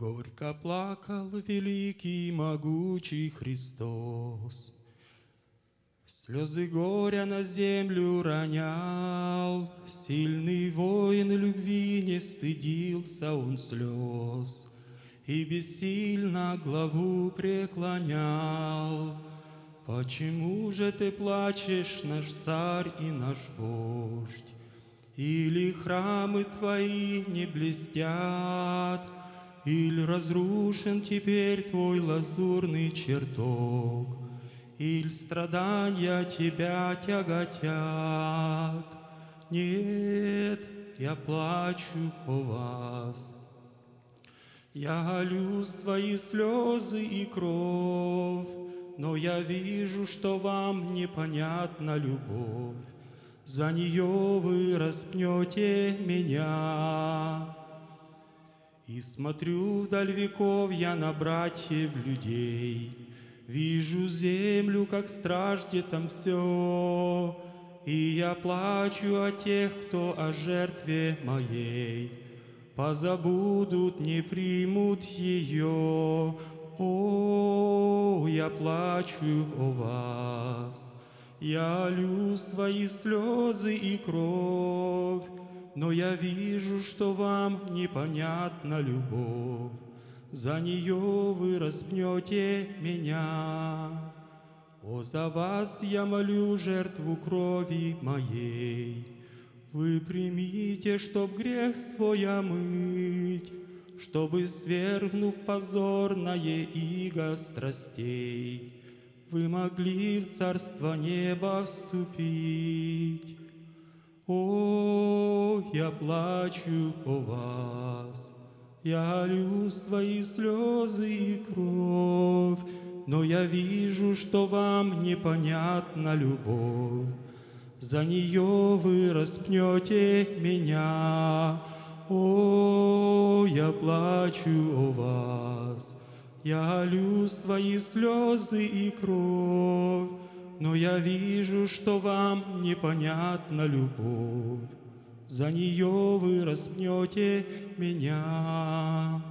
Горько плакал великий могучий Христос. Слезы горя на землю ронял, Сильный воин любви не стыдился он слез, И бессильно главу преклонял. Почему же ты плачешь, наш царь и наш вождь? Или храмы твои не блестят, Или разрушен теперь твой лазурный чертог, Иль страдания тебя тяготят? Нет, я плачу по вас. Я олю свои слезы и кровь, но я вижу, что вам непонятна любовь. За нее вы распнете меня. И смотрю вдаль веков я на братьев людей, Вижу землю, как стражде там все, И я плачу о тех, кто о жертве моей. Позабудут, не примут ее. О, я плачу о вас. Я лю свои слезы и кровь, но я вижу, что вам непонятна любовь. За нее вы распнете меня. О, за вас я молю жертву крови моей. Вы примите, чтоб грех свой омыть, Чтобы, свергнув позорное иго страстей, вы могли в царство неба вступить. О, я плачу по вас, я лью свои слезы и кровь, но я вижу, что вам непонятна любовь. За нее вы распнете меня. О, я плачу о вас, я лью свои слезы и кровь, но я вижу, что вам непонятна любовь. За нее вы распнете меня.